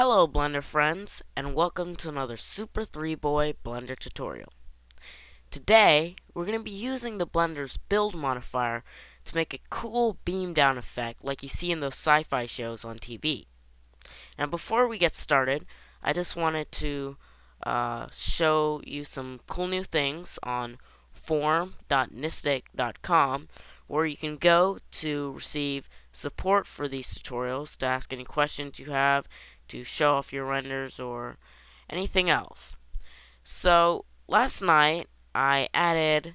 Hello Blender friends and welcome to another Super 3 Boy Blender tutorial. Today we're going to be using the Blender's build modifier to make a cool beam down effect like you see in those sci-fi shows on TV. Now before we get started I just wanted to uh, show you some cool new things on forum.nystic.com where you can go to receive support for these tutorials, to ask any questions you have, to show off your renders, or anything else. So, last night I added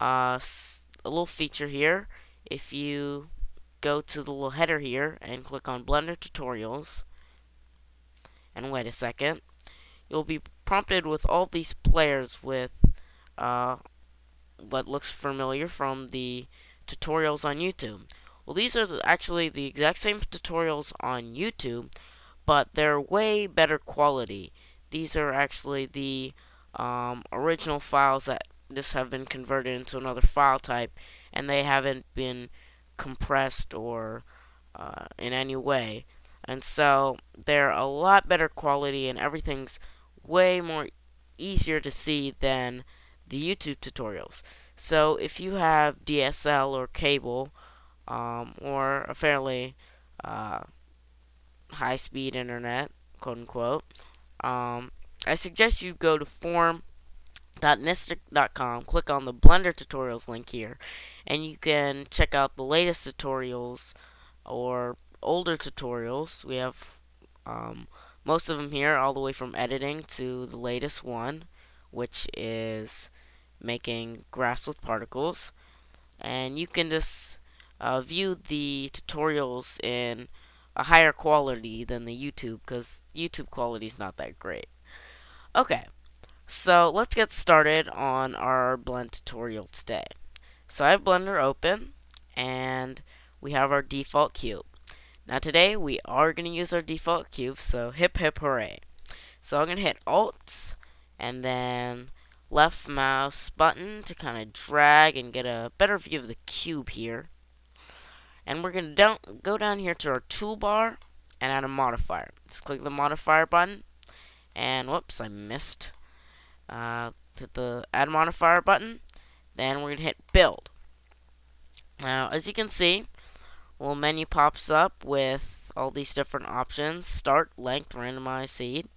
uh, a little feature here. If you go to the little header here and click on Blender Tutorials, and wait a second, you'll be prompted with all these players with uh, what looks familiar from the tutorials on YouTube. Well, these are actually the exact same tutorials on YouTube, but they're way better quality. These are actually the um, original files that just have been converted into another file type, and they haven't been compressed or uh, in any way. And so they're a lot better quality, and everything's way more easier to see than the YouTube tutorials. So if you have DSL or cable, um, or a fairly uh, high-speed internet, quote unquote, um, I suggest you go to forum.nystic.com, click on the Blender tutorials link here, and you can check out the latest tutorials or older tutorials. We have um, most of them here, all the way from editing to the latest one, which is making grass with particles. And you can just uh, view the tutorials in a higher quality than the YouTube because YouTube quality is not that great. Okay, so let's get started on our blend tutorial today. So I have Blender open and we have our default cube. Now today we are going to use our default cube, so hip hip hooray. So I'm going to hit Alt and then left mouse button to kind of drag and get a better view of the cube here. And we're going to go down here to our toolbar and add a modifier. Just click the modifier button. And whoops, I missed. Uh, hit the add modifier button. Then we're going to hit build. Now, as you can see, a little menu pops up with all these different options. Start, length, randomize, seed.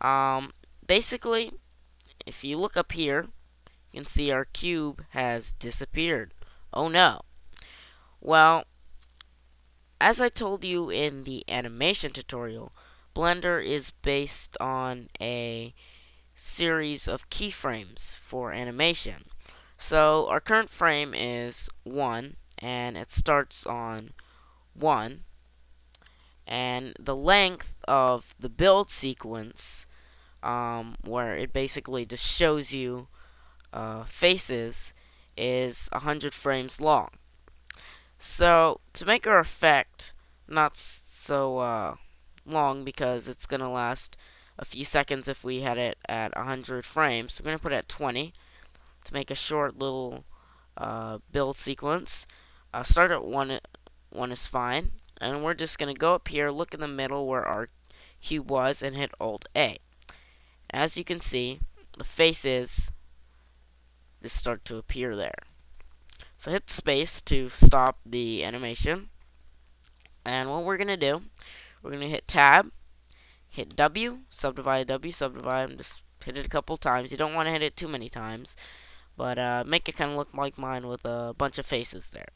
Um, basically, if you look up here, you can see our cube has disappeared. Oh no. Well, as I told you in the animation tutorial, Blender is based on a series of keyframes for animation. So our current frame is 1 and it starts on 1 and the length of the build sequence um, where it basically just shows you uh, faces is 100 frames long. So, to make our effect not so uh, long because it's going to last a few seconds if we had it at 100 frames, so we're going to put it at 20 to make a short little uh, build sequence. Uh, start at 1, 1 is fine, and we're just going to go up here, look in the middle where our cube was, and hit Alt-A. As you can see, the faces just start to appear there. So hit space to stop the animation. And what we're going to do, we're going to hit tab, hit W, subdivide W, subdivide, and just hit it a couple times. You don't want to hit it too many times, but uh, make it kind of look like mine with a bunch of faces there.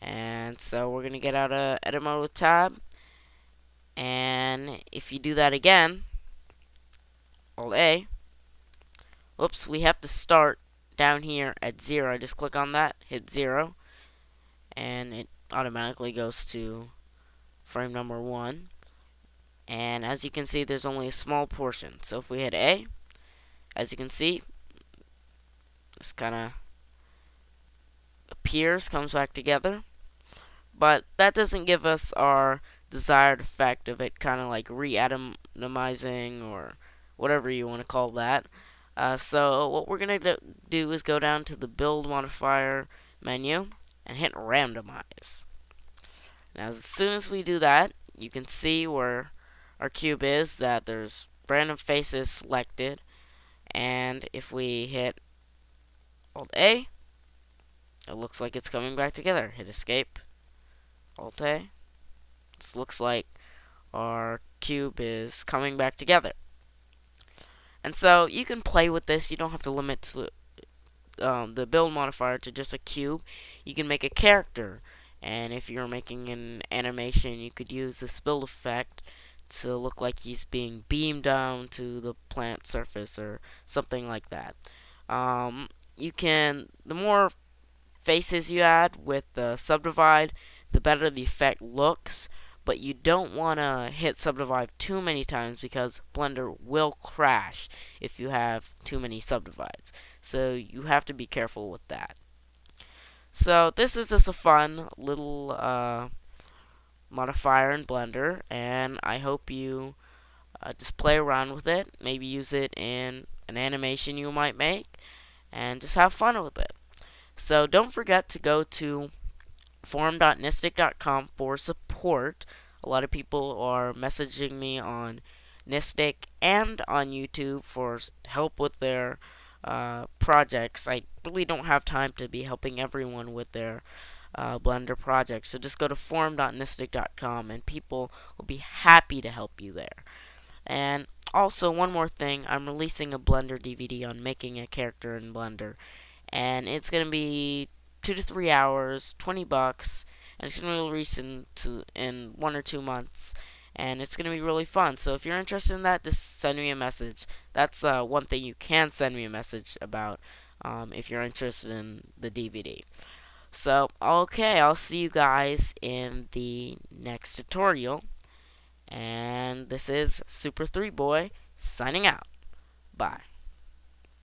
And so we're going to get out of edit mode with tab. And if you do that again, Alt A. Whoops, we have to start down here at 0. I just click on that, hit 0, and it automatically goes to frame number 1. And as you can see, there's only a small portion. So if we hit A, as you can see, this kind of appears, comes back together. But that doesn't give us our desired effect of it kind of like re-atomizing or whatever you want to call that. Uh, so what we're going to do is go down to the build modifier menu and hit randomize. Now as soon as we do that, you can see where our cube is that there's random faces selected, and if we hit Alt A, it looks like it's coming back together. Hit Escape, Alt A. This looks like our cube is coming back together. And so you can play with this. You don't have to limit to, um, the build modifier to just a cube. You can make a character. And if you're making an animation, you could use this build effect to look like he's being beamed down to the planet surface or something like that. Um, you can, the more faces you add with the subdivide, the better the effect looks but you don't want to hit subdivide too many times because Blender will crash if you have too many subdivides. So you have to be careful with that. So this is just a fun little uh, modifier in Blender, and I hope you uh, just play around with it. Maybe use it in an animation you might make, and just have fun with it. So don't forget to go to forum.nystic.com for support. A lot of people are messaging me on Nystic and on YouTube for help with their uh, projects. I really don't have time to be helping everyone with their uh, Blender projects. So just go to forum.nystic.com and people will be happy to help you there. And also, one more thing, I'm releasing a Blender DVD on making a character in Blender. And it's going to be two to three hours, 20 bucks, and it's going to be released in, in one or two months. And it's going to be really fun. So if you're interested in that, just send me a message. That's uh, one thing you can send me a message about um, if you're interested in the DVD. So, okay, I'll see you guys in the next tutorial. And this is Super 3 Boy signing out. Bye.